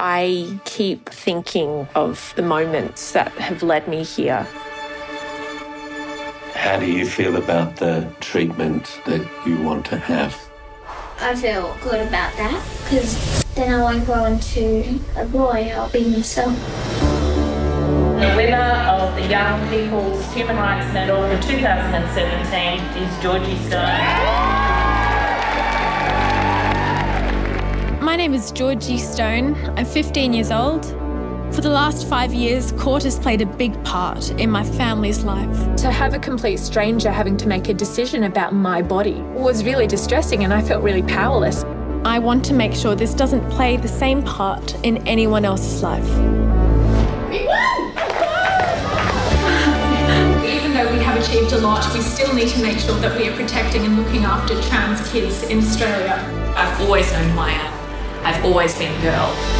I keep thinking of the moments that have led me here. How do you feel about the treatment that you want to have? I feel good about that because then I won't grow into a boy. I'll be myself. The winner of the Young People's Human Rights Medal for 2017 is Georgie Stone. Name is Georgie Stone. I'm 15 years old. For the last five years, court has played a big part in my family's life. To have a complete stranger having to make a decision about my body was really distressing and I felt really powerless. I want to make sure this doesn't play the same part in anyone else's life. We won! Even though we have achieved a lot, we still need to make sure that we are protecting and looking after trans kids in Australia. I've always known who I am. I've always been a girl.